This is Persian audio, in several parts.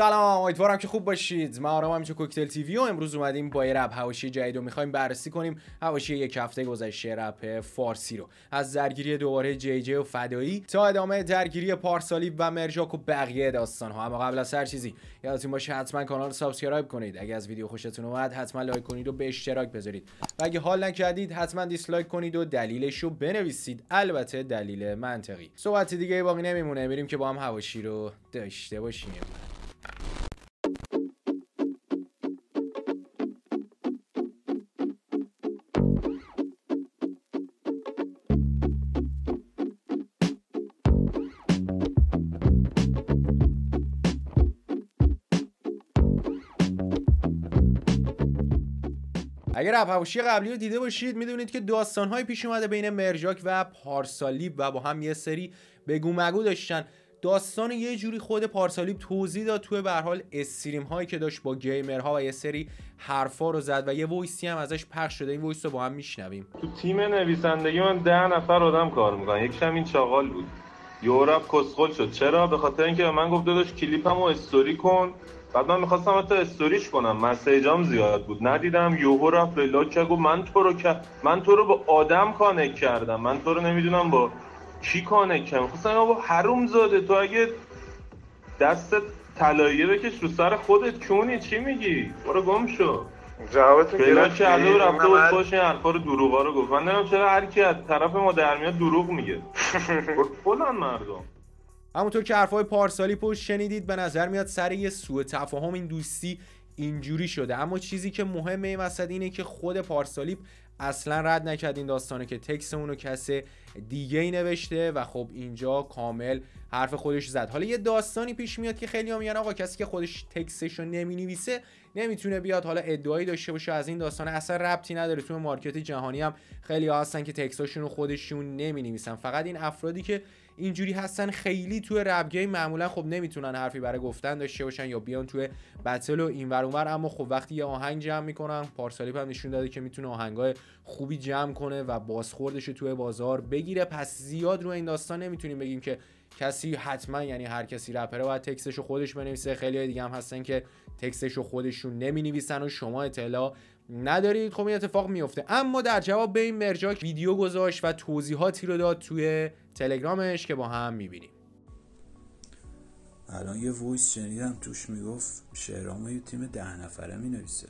سلام امیدوارم که خوب باشید. من آرام همچه کوکتل TV و امروز اومدیم با یه رپ حواشی جدید و می‌خوایم بررسی کنیم. حواشی یک هفته گذشته رپ فارسی رو. از درگیری دوباره جی جی و فدایی تا ادامه درگیری پارسالی و مرجاک و بقیه داستان ها اما قبل از هر چیزی یادتون باشه حتما کانال رو subscribe کنید. اگه از ویدیو خوشتون اومد حتما لایک کنید و به اشتراک بذارید. و اگه حال نکردید حتما dislike کنید و دلیلش رو بنویسید. البته دلیل منطقی. صحبت دیگه باقی نمیمونه. میریم که با هم حواشی رو داشته باشیم. اگر رپ حواشی قبلی رو دیده باشید می‌دونید که داستانهای پیش اومده بین مرجاک و پارسالیپ و با هم یه سری بگو مگو داشتن. داستان یه جوری خود پارسالیپ توضیح داد توی به حال stream هایی که داشت با gamer ها و یه سری حرفا رو زد و یه voice ی هم ازش پخش شده. این voice رو با هم میشنویم. تو تیم نویسندگی من ده نفر آدم کار می‌کنن. یکیشم این چاقال بود. یورپ کسخل شد. چرا؟ به خاطر اینکه به من گفت داداش کلیپمو استوری کن. بعد من می‌خواستم حتی استوریش کنم. مسیجام زیاد بود. ندیدم. یوهو رفت لاک کرد. من تو رو من تو رو با آدم کانک کردم. من تو رو نمی‌دونم با کی کانک کردم. خواستم با حروم زاده تو اگه دست طلاییه بکش رو سر خودت کونی چی میگی؟ برو گم شو. جوابتون گرفت. کرده و رفته بود خوش این حرفا رو دروغا رو گفت. من نمی‌دونم چرا هر کی از طرف ما در میاد دروغ میگه. فلان مردم. همونطور که حرفای پارسالی پشت شنیدید به نظر میاد سر یه سوء تفاهم این دوستی اینجوری شده. اما چیزی که مهمه این وسط اینه که خود پارسالیپ اصلا رد نکرد این داستانه که تکس اونو کس دیگه ای نوشته و خب اینجا کامل حرف خودش زد. حالا یه داستانی پیش میاد که خیلی میگن آقا کسی که خودش تکسش رو نمی نویسه نمی‌تونه بیاد. حالا ادعایی داشته باشه از این داستان. اصلا ربطی نداره. تو مارکت جهانی هم خیلی ها هستن که تکساشون رو خودشون نمی نویسن فقط این افرادی که اینجوری هستن خیلی توی رپ معمولا خب نمی‌تونن حرفی برای گفتن داشته باشن یا بیان توی بتل و اینور اونور. اما خب وقتی یه آهنگ جمع می‌کنن پارسالیپ هم نشون داده که می‌تونه آهنگای خوبی جمع کنه و بازخوردش رو توی بازار بگیره. پس زیاد رو این داستان نمی‌تونیم بگیم که کسی حتما یعنی هر کسی رپره باید تکستش رو خودش بنویسه. خیلی دیگه هم هستن که تکستش رو خودشون نمی نویسن و شما اطلاع ندارید. خب این اتفاق میفته اما در جواب به این مرجاک ویدیو گذاشت و توضیحاتی رو داد توی تلگرامش که با هم می‌بینیم. الان یه voice شنیدم توش می‌گفت شهرام یه تیم ده نفره می نویسه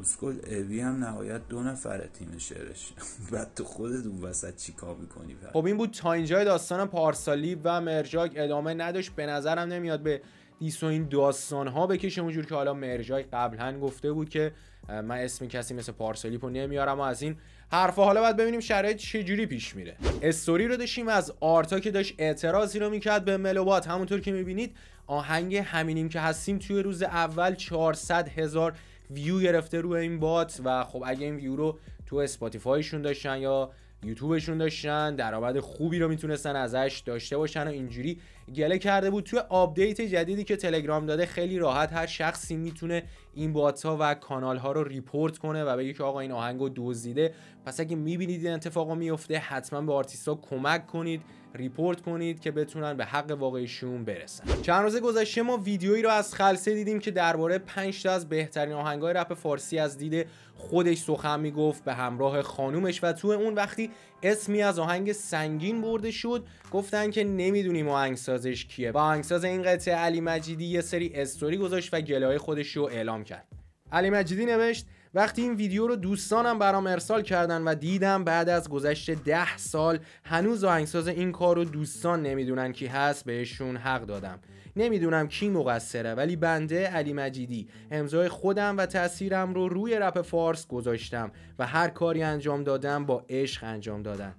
اسکل اوی هم نهایت دو نفره تیم شعرش بعد تو خودت اون وسط چی کار می‌کنی؟ خب این بود تا اینجای داستان پارسالیپ و مرجاک. ادامه نداشت. به نظرم نمیاد به diss و این داستان ها بکشه اونجور که حالا مرجاک قبلا گفته بود که من اسم کسی مثل پارسالیپو نمیارم و از این حرفا. حالا باید ببینیم شرایط چجوری پیش میره. استوری رو داشتیم از آرتا که داشت اعتراضی رو می‌کرد به ملوبات. همونطور که می‌بینید آهنگ همینیم که هستیم توی روز اول 400 هزار ویو گرفته روی این bot و خب اگه این ویو رو تو اسپاتیفایشون داشتن یا یوتیوبشون داشتن درآمد خوبی رو می‌تونستن ازش داشته باشن و اینجوری گله کرده بود. توی update جدیدی که تلگرام داده خیلی راحت هر شخصی می‌تونه این bot ها و کانال ها رو report کنه و بگه که آقا این آهنگ رو دزدیده. پس اگه می‌بینید این اتفاق میفته حتما به آرتیست ها کمک کنید report کنید که بتونن به حق واقعیشون برسن. چند روز گذشته ما ویدیویی رو از خلسه دیدیم که درباره 5 تا از بهترین آهنگای رپ فارسی از دید خودش سخن می‌گفت به همراه خانومش. و تو اون وقتی اسمی از آهنگ سنگین برده شد. گفتن که نمی‌دونیم آهنگسازش کیه. با آهنگساز این قطعه علی مجیدی یه سری استوری گذاشت و گله‌ی خودش رو اعلام کرد. علی مجیدی نوشت وقتی این ویدیو رو دوستانم برام ارسال کردن و دیدم بعد از گذشت ده سال هنوز آهنگساز این کار رو دوستان نمی‌دونن کی هست بهشون حق دادم. نمی‌دونم کی مقصره ولی بنده علی مجیدی. امضای خودم و تاثیرم رو روی رپ فارس گذاشتم و هر کاری انجام دادم با عشق انجام دادم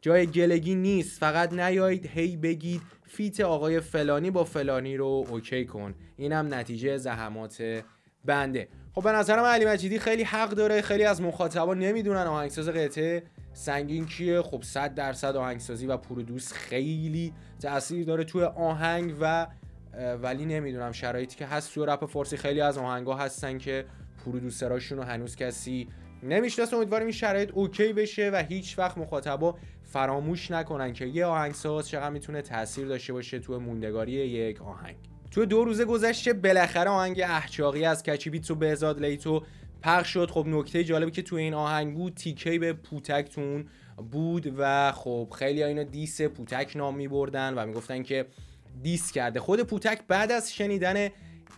جای گلگی نیست فقط نیایید هی بگید feat آقای فلانی با فلانی رو okay کن. اینم نتیجه زحمات بنده. خب به نظرم علی مجیدی خیلی حق داره. خیلی از مخاطبا نمی‌دونن آهنگساز قطعه سنگین کیه. خب 100 درصد آهنگسازی و پرودوس خیلی تاثیر داره توی آهنگ و ولی نمی‌دونم شرایطی که هست. توی رپ فارسی خیلی از آهنگا هستن که پرودوسراشون رو هنوز کسی نمی‌شناسه. امیدواریم این شرایط اوکی بشه و هیچ وقت مخاطبا فراموش نکنن که یه آهنگساز چقدر می‌تونه تاثیر داشته باشه توی موندگاری یک آهنگ. تو دو روز گذشته بالاخره آهنگ احچاقی از کچیبیتس و بهزاد لیتو پخش شد. خب نکته جالبی که تو این آهنگ بود تیکه به پوتک بود و خب خیلی ها اینو diss پوتک نام می بردن و می‌گفتن که diss کرده. خود پوتک بعد از شنیدن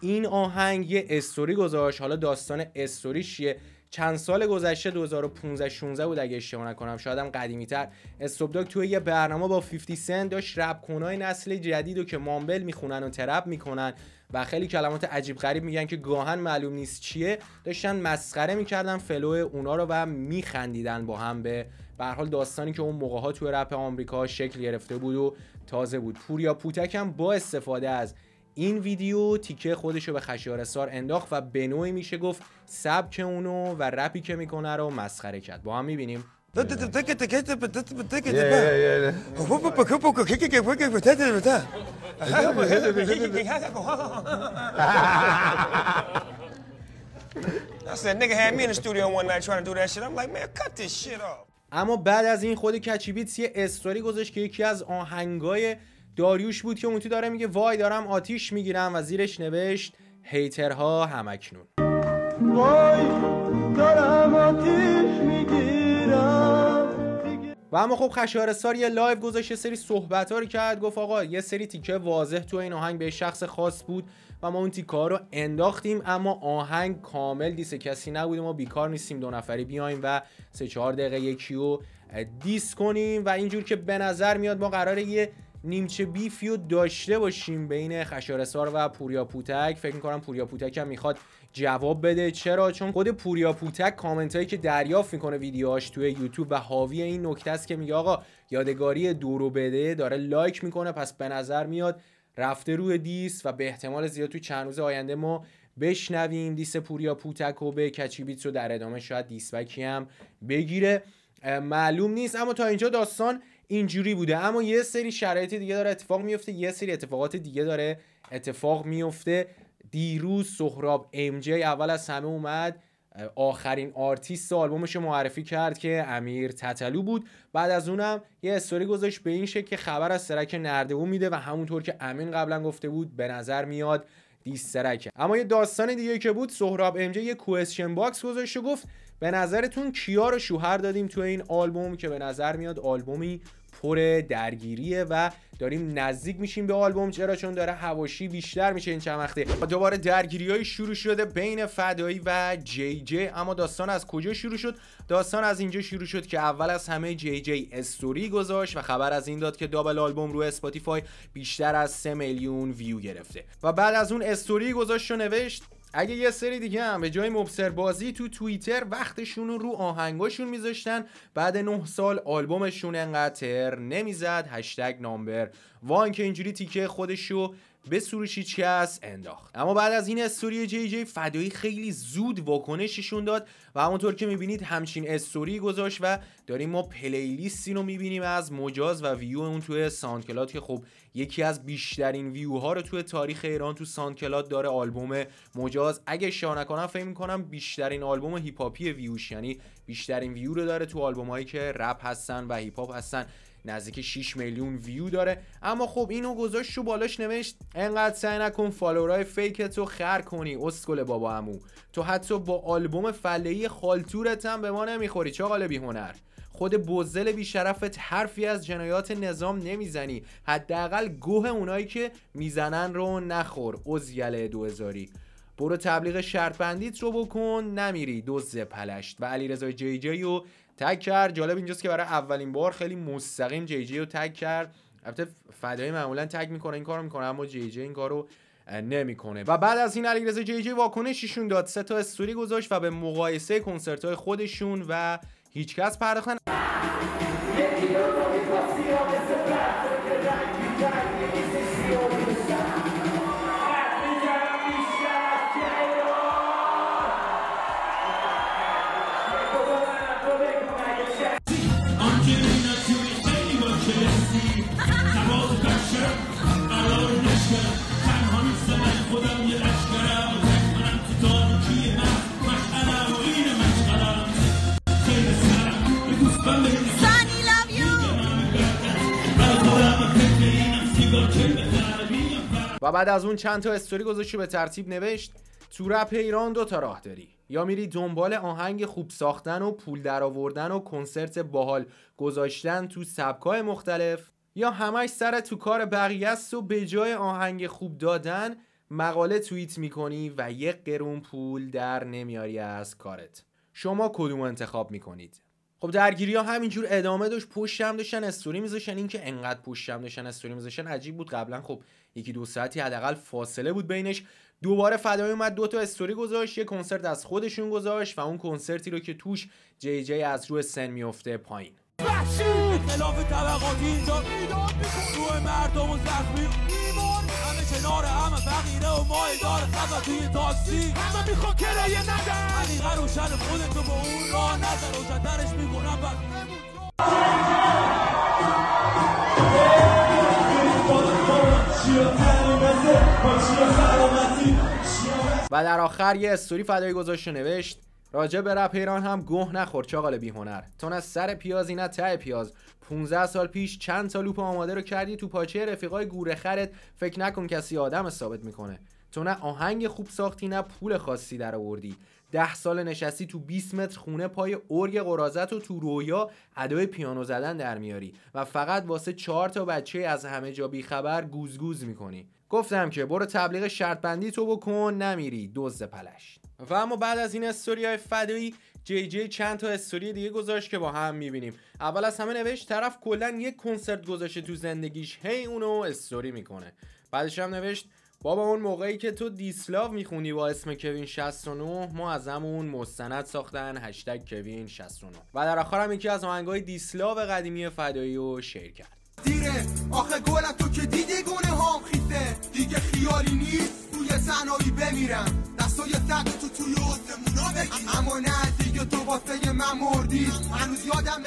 این آهنگ یه استوری گذاشت. حالا داستان استوریش چیه؟ چند سال گذشته 2015 16 بود اگه اشتباه نکنم. شاید هم قدیمی تر اسنوپ توی یه برنامه با 50 سنت داشت رپ کنای نسل جدید و که mumble می‌خونن و trap می‌کنن و خیلی کلمات عجیب غریب میگن که گاهاً معلوم نیست چیه داشتن مسخره می‌کردن flow اونا رو و میخندیدن با هم به به حال داستانی که اون موقع ها توی رپ آمریکا شکل گرفته بود و تازه بود. پوریا پوتک هم با استفاده از این ویدیو تیکه خودشو به خشایار SR انداخت و به نوعی میشه گفت سبک اونو و رپی که می‌کنه رو مسخره کرد با هم می‌بینیم اما بعد از این خود کچیبیتس یه استوری گذاشت که یکی از آهنگای داریوش بود که اون تو داره میگه وای دارم آتیش می‌گیرم و زیرش نوشت hater ها هم اکنون. وای دارم آتیش می‌گیرم. و اما خب خشایار SR یه live گذاشت یه سری صحبت رو کرد گفت آقا یه سری تیکه واضح تو این آهنگ به شخص خاص بود و ما اون تیکه رو انداختیم اما آهنگ کامل diss کسی نبود ما بیکار نیستیم دو نفری بیایم و سه چهار دقیقه یکی رو diss کنیم و اینجور که به نظر میاد ما قراره یه نیمچه بیفیو داشته باشیم بین خشایار SR و پوریا پوتک فکر می‌کنم پوریا پوتک هم می‌خواد جواب بده. چرا؟ چون خود پوریا پوتک کامنت هایی که دریافت می‌کنه ویدیوهاش توی یوتیوب و حاوی این نکته است که میگه آقا یادگاری دو رو بده داره لایک می‌کنه پس به نظر میاد رفته روی diss و به احتمال زیاد توی چند روز آینده ما بشنویم. diss پوریا پوتک و به کچی بیتس رو در ادامه شاید diss back ی هم بگیره. معلوم نیست. اما تا اینجا داستان اینجوری بوده. اما یه سری شرایط دیگه داره اتفاق میفته یه سری اتفاقات دیگه داره اتفاق میفته. دیروز سهراب ام جی اول از همه اومد. آخرین آرتیست آلبومش معرفی کرد که امیر تتلو بود. بعد از اونم یه استوری گذاشت به این شکل که خبر از ترک نردبون میده و همونطور که امین قبلا گفته بود به نظر میاد diss track ه. اما یه داستان دیگه که بود سهراب ام جی یه question box گذاشت و گفت به نظرتون کیا رو شوهر دادیم تو این آلبوم که به نظر میاد آلبومی پر درگیریه و داریم نزدیک میشیم به آلبوم؟ چرا؟ چون داره حواشی بیشتر میشه این چند وقته. دوباره درگیری های شروع شده بین فدایی و جی جی. اما داستان از کجا شروع شد؟ داستان از اینجا شروع شد که اول از همه جی جی استوری گذاشت و خبر از این داد که double album رو اسپاتیفای بیشتر از 3 میلیون ویو گرفته. و بعد از اون استوری گذاشت و نوشت اگه یه سری دیگه هم به جای مبصر بازی تو توییتر وقتشون رو آهنگاشون میذاشتن بعد نه سال آلبومشون انقدر نمی‌زد هشتگ نامبر. وان که اینجوری تیکه خودشو به سروش هست؟ انداخت. اما بعد از این استوری جی جی فدایی خیلی زود واکنششون داد و همونطور که می‌بینید همچین استوری گذاشت و داریم ما playlist ی رو می‌بینیم از مجاز و ویو اون توی ساندکلاد که خب یکی از بیشترین ویو ها رو توی تاریخ ایران تو ساندکلاد داره آلبوم مجاز. اگه اشتباه نکنم فکر می‌کنم بیشترین آلبوم هیپ هاپی ویوش یعنی بیشترین ویو رو داره تو آلبوم هایی که رپ هستن و هیپ هاپ هستن. نزدیک 6 میلیون ویو داره. اما خب اینو گذاشت رو بالاش نوشت انقدر سعی نکن follower ای fake ت رو خر کنی اسکل بابا امو تو حتی با آلبوم فلهی خالتورت هم به ما نمی‌خوری چه بی هنر؟ خود بزل بیشرفت حرفی از جنایات نظام نمی‌زنی. حداقل گوه اونایی که می‌زنن رو نخور ازگل دوهزاری. برو تبلیغ شرط بندیت رو بکن نمیری دوز پلشت. و علیرضا جی جی و تگ کرد. جالب اینجاست که برای اولین بار خیلی مستقیم جی جی رو تگ کرد. البته فدایی معمولا تگ می‌کنه این کارو می‌کنه اما جی جی این کارو نمی‌کنه. و بعد از این علیرضا جی جی واکنششون داد. سه تا استوری گذاشت و به مقایسه کنسرت های خودشون و هیچکس پرداختن. بعد از اون چند تا استوری گذاشت به ترتیب نوشت تو رپ ایران دو تا راه داری. یا میری دنبال آهنگ خوب ساختن و پول درآوردن و کنسرت باحال گذاشتن تو سبکای مختلف یا همش سر تو کار بقیه است و به جای آهنگ خوب دادن مقاله توییت می‌کنی و یک قرون پول در نمیاری از کارت. شما کدوم انتخاب می‌کنید؟ خب درگیری ها همینجور ادامه داشت پشت هم داشتن استوری میذاشتن. اینکه انقدر پشت هم داشتن استوری میذاشتن عجیب بود. قبلا خب یکی دو ساعتی حداقل فاصله بود بینش. دوباره فدایی اومد دو تا استوری گذاشت یه کنسرت از خودشون گذاشت و اون کنسرتی رو که توش جی جی از روی سن میفته پایین. خلاف طبقاتی اینجا. مردم و زخمی. مایدار خزا توی تاسی همه میخوا کرایه ندن حقیقه روشن خودتو به اون راه نزن. روشنترش می‌کنم بس و در آخر یه استوری فدایی گذاشت و نوشت راجع به رپ ایران هم گوه نخور چاقال بی هنر تو نه سر پیازی نه ته پیاز. 15 سال پیش چند تا لوپ آماده رو کردی تو پاچه رفیقای گوره خرت فکر نکن کسی آدم ثابت می‌کنه. تو نه آهنگ خوب ساختی نه پول خاصی در آوردی. ده سال نشستی تو 20 متر خونه پای ارگ قرازت و تو رویا ادای پیانو زدن در میاری و فقط واسه چهار تا بچه از همه جا بیخبر گوزگوز می‌کنی. گفتم که برو تبلیغ شرط بندی تو بکن نمیری. دوز پلش و اما بعد از این استوری های فدایی جی جی چند تا استوری دیگه گذاشت که با هم می‌بینیم. اول از همه نوشت طرف کلا یک کنسرت گذاشته تو زندگیش هی اونو استوری می‌کنه. بعدش هم نوشت بابا اون موقعی که تو دیسلاو می‌خونی با اسم کوین 69 ما از همون مستند ساختن هشتگ کوین 69 و در آخر هم یکی از آهنگای دیسلاو قدیمی فدایی رو شیر کرد. دیره آخه گلم تو که دیدی گونه هام خیته. دیگه خیالی نیست توی صحنایی بمیرم. دستای سگ تو توی آسمونا بگی اما نه دیگه تو واسه من مردی. هنوز یادم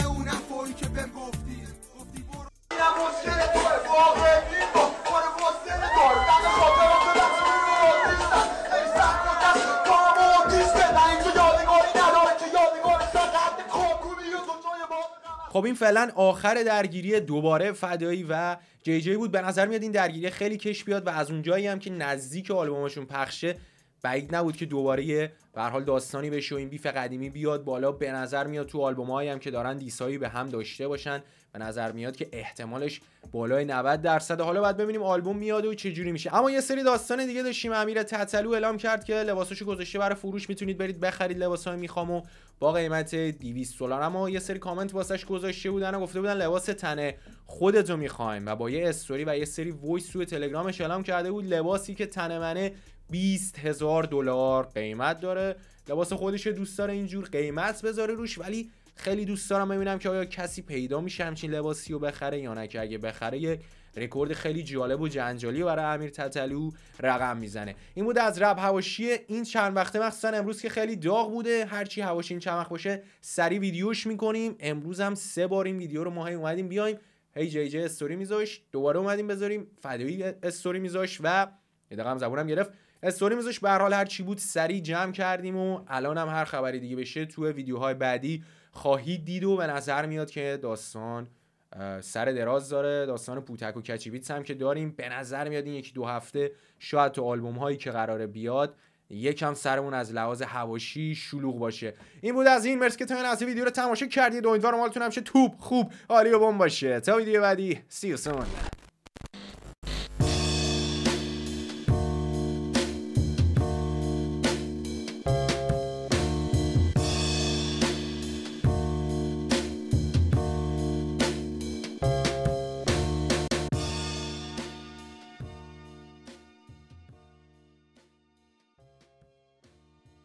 خب این فعلا آخر درگیری دوباره فدایی و جی جی بود. به نظر میاد این درگیری خیلی کش بیاد و از اونجایی هم که نزدیک آلبومشون پخشه بعید نبود که دوباره به حال داستانی بشه و این بیف قدیمی بیاد بالا. به نظر میاد تو آلبومایی هم که دارن دیسایی به هم داشته باشن. به نظر میاد که احتمالش بالای 90 درصد. حالا باید ببینیم آلبوم میاد و چه جوری میشه. اما یه سری داستان دیگه داشتیم. امیر تتلو اعلام کرد که لباساشو گذاشته برای فروش. می‌تونید برید بخرید لباسای می‌خوام و با قیمت 200 دلار. اما یه سری کامنت واسش گذاشته بودن و گفته بودن لباس تنه خودتو می‌خوایم و با یه استوری و یه سری voice توی تلگرامش اعلام کرده بود لباسی که تنه منه 20 هزار دلار قیمت داره. لباس خودش دوست داره اینجور قیمت بذاره روش ولی خیلی دوست دارم ببینم که آیا کسی پیدا میشه همچین لباسی رو بخره یا نه که اگه بخره رکورد خیلی جالب و جنجالی برای امیر تتلو رقم می‌زنه. این بود از رپ حواشی این چند وقته مخصوصا امروز که خیلی داغ بوده. هرچی حواشی این چند وقت باشه سریع ویدیوش می‌کنیم. امروز هم سه بار این ویدیو رو ما هی اومدیم بیایم. هی جی جی استوری میذاش. دوباره اومدیم بذاریم. فدایی استوری میذاش و یه دقیقه هم زبونم گرفت. استوری میذاش. به حال هر چی بود سریع جمع کردیم و الان هم هر خبری دیگه بشه تو ویدیوهای بعدی خواهید دید و به نظر میاد که داستان سر دراز داره. داستان پوتک و کچیویتس هم که داریم. به نظر میاد این یکی دو هفته شاید تو آلبوم هایی که قراره بیاد یکم سرمون از لحاظ هواشی شلوغ باشه. این بود از این. مرسی که تا این از ویدیو رو تماشا کردید. امیدوارم حالتون همیشه توپ خوب عالی و بم باشه. تا ویدیو بعدی. سی